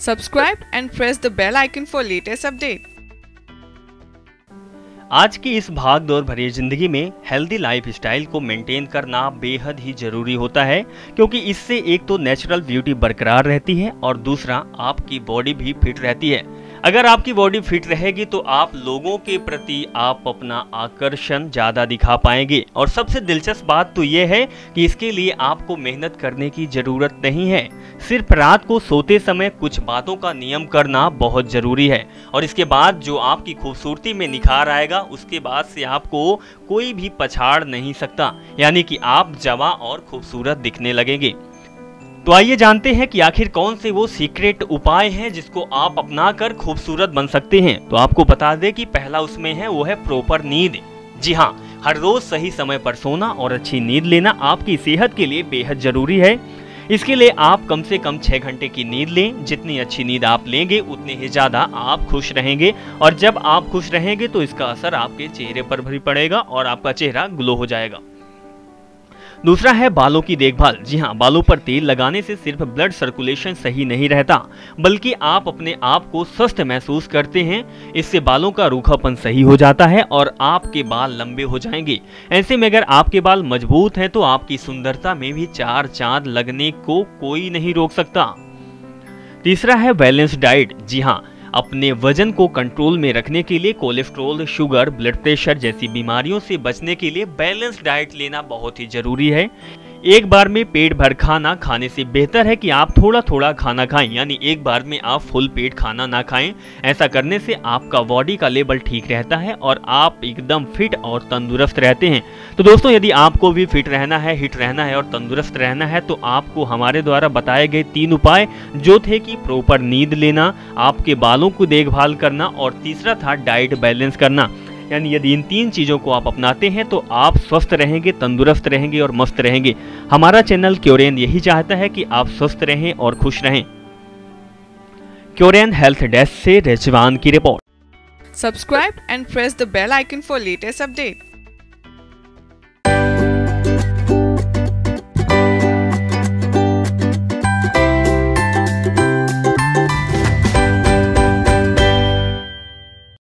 Subscribe and press the bell icon for latest update आज की इस भाग दौड़ भरी ज़िंदगी में हेल्दी लाइफ स्टाइल को मेंटेन करना बेहद ही ज़रूरी होता है, क्योंकि इससे एक तो नेचुरल ब्यूटी बरकरार रहती है और दूसरा आपकी बॉडी भी फिट रहती है। अगर आपकी बॉडी फिट रहेगी तो आप लोगों के प्रति आप अपना आकर्षण ज़्यादा दिखा पाएँगे। और सबसे दिलचस्प बात तो यह है कि इसके लिए आपको मेहनत करने की ज़रूरत नहीं है। सिर्फ़ रात को सोते समय कुछ बातों का नियम करना बहुत ज़रूरी है। और इसके बाद जो आपकी खूबसूरती में निखार आएगा, उसके बाद से आपको कोई भी पछाड़ नहीं सकता। यानी कि आप जवा और खूबसूरत दिखने लगेंगे। तो आइए जानते हैं कि आखिर कौन से वो सीक्रेट उपाय हैं जिसको आप अपना कर खूबसूरत बन सकते हैं। तो आपको बता दें कि पहला उसमें है, वो है प्रॉपर नींद। जी हाँ हर रोज सही समय पर सोना और अच्छी नींद लेना आपकी सेहत के लिए बेहद ज़रूरी है। इसके लिए आप कम से कम छह घंटे की नींद लें। जितनी अच्छी नींद आप लेंगे, उतने ही ज़्यादा आप खुश रहेंगे। और जब आप खुश रहेंगे तो इसका असर आपके चेहरे पर भी पड़ेगा और आपका चेहरा ग्लो हो जाएगा। दूसरा है बालों की देखभाल। जी हाँ बालों पर तेल लगाने से सिर्फ़ ब्लड सर्कुलेशन सही नहीं रहता, बल्कि आप अपने आप को स्वस्थ महसूस करते हैं, इससे बालों का रूखापन सही हो जाता है और आपके बाल लंबे हो जाएँगे। ऐसे में अगर आपके बाल मज़बूत हैं तो आपकी सुंदरता में भी चार चाँद लगने को कोई नहीं रोक सकता। तीसरा है बैलेंस डाइट। जी हाँ अपने वज़न को कंट्रोल में रखने के लिए कोलेस्ट्रोल शुगर ब्लड प्रेशर जैसी बीमारियों से बचने के लिए बैलेंस डाइट लेना बहुत ही ज़रूरी है। एक बार में पेट भर खाना खाने से बेहतर है कि आप थोड़ा थोड़ा खाना खाएँ, यानी एक बार में आप फुल पेट खाना ना खाएँ। ऐसा करने से आपका बॉडी का लेवल ठीक रहता है और आप एकदम फिट और तंदुरुस्त रहते हैं। तो दोस्तों, यदि आपको भी फिट रहना है, हिट रहना है और तंदुरुस्त रहना है तो आपको हमारे द्वारा बताए गए तीन उपाय, जो थे कि प्रॉपर नींद लेना, आपके बालों को देखभाल करना और तीसरा था डाइट बैलेंस करना। यानी यदि इन तीन चीज़ों को आप अपनाते हैं तो आप स्वस्थ रहेंगे, तंदुरुस्त रहेंगे और मस्त रहेंगे। हमारा चैनल क्योरेन यही चाहता है कि आप स्वस्थ रहें और खुश रहें। क्योरेन हेल्थ डेस्क से रेजवान की report. Subscribe and press the bell icon for latest update.